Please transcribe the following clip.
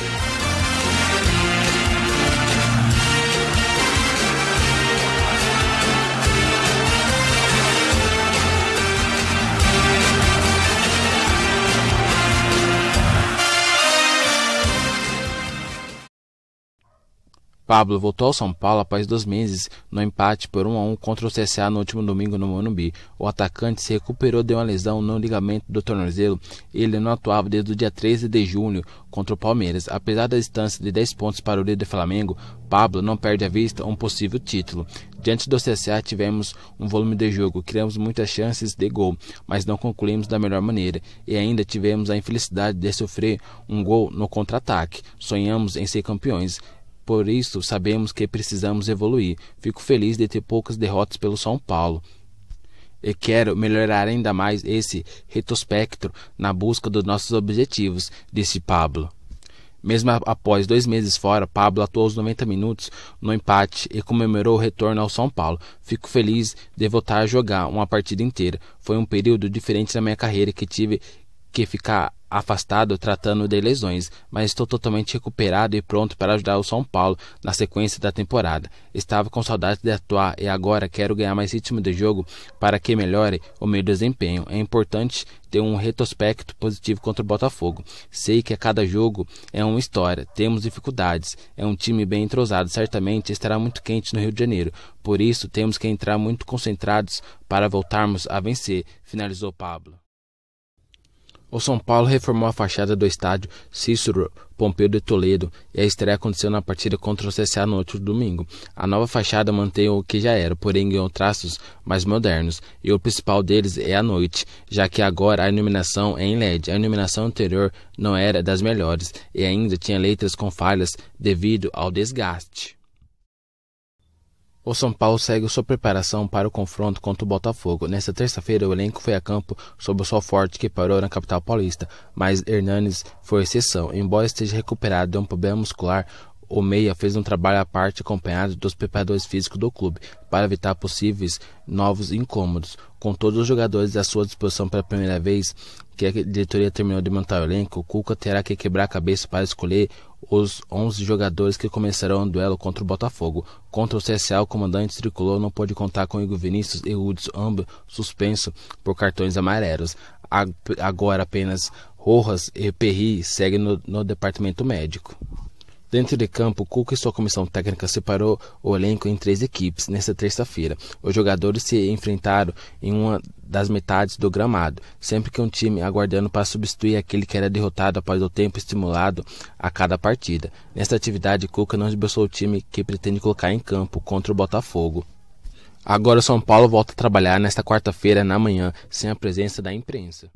Bye. Pablo voltou ao São Paulo após dois meses no empate por 1 a 1 contra o CSA no último domingo no Morumbi. O atacante se recuperou de uma lesão no ligamento do tornozelo. Ele não atuava desde o dia 13 de junho contra o Palmeiras. Apesar da distância de 10 pontos para o líder Flamengo, Pablo não perde a vista um possível título. Diante do CSA tivemos um volume de jogo, criamos muitas chances de gol, mas não concluímos da melhor maneira e ainda tivemos a infelicidade de sofrer um gol no contra-ataque. Sonhamos em ser campeões. Por isso, sabemos que precisamos evoluir. Fico feliz de ter poucas derrotas pelo São Paulo. E quero melhorar ainda mais esse retrospecto na busca dos nossos objetivos, disse Pablo. Mesmo após dois meses fora, Pablo atuou os 90 minutos no empate e comemorou o retorno ao São Paulo. Fico feliz de voltar a jogar uma partida inteira. Foi um período diferente na minha carreira que tive que ficar afastado tratando de lesões, mas estou totalmente recuperado e pronto para ajudar o São Paulo na sequência da temporada. Estava com saudade de atuar e agora quero ganhar mais ritmo de jogo para que melhore o meu desempenho. É importante ter um retrospecto positivo contra o Botafogo. Sei que a cada jogo é uma história, temos dificuldades, é um time bem entrosado, certamente estará muito quente no Rio de Janeiro. Por isso temos que entrar muito concentrados para voltarmos a vencer, finalizou Pablo. O São Paulo reformou a fachada do estádio Cícero Pompeu de Toledo e a estreia aconteceu na partida contra o CSA no outro domingo. A nova fachada mantém o que já era, porém ganhou traços mais modernos, e o principal deles é a noite, já que agora a iluminação é em LED. A iluminação anterior não era das melhores e ainda tinha letras com falhas devido ao desgaste. O São Paulo segue sua preparação para o confronto contra o Botafogo. Nesta terça-feira, o elenco foi a campo sob o sol forte que parou na capital paulista, mas Hernanes foi exceção. Embora esteja recuperado de um problema muscular, o Meia fez um trabalho à parte acompanhado dos preparadores físicos do clube para evitar possíveis novos incômodos. Com todos os jogadores à sua disposição pela primeira vez que a diretoria terminou de montar o elenco, o Cuca terá que quebrar a cabeça para escolher os 11 jogadores que começarão o duelo contra o Botafogo. Contra o CSA, o comandante tricolor não pôde contar com Igor Vinícius e Hudson, ambos suspenso por cartões amarelos. Agora apenas Rojas e Perry seguem no, no departamento médico. Dentro de campo, Cuca e sua comissão técnica separou o elenco em três equipes nesta terça-feira. Os jogadores se enfrentaram em uma das metades do gramado, sempre que um time aguardando para substituir aquele que era derrotado após o tempo estimulado a cada partida. Nesta atividade, Cuca não esboçou o time que pretende colocar em campo contra o Botafogo. Agora o São Paulo volta a trabalhar nesta quarta-feira na manhã, sem a presença da imprensa.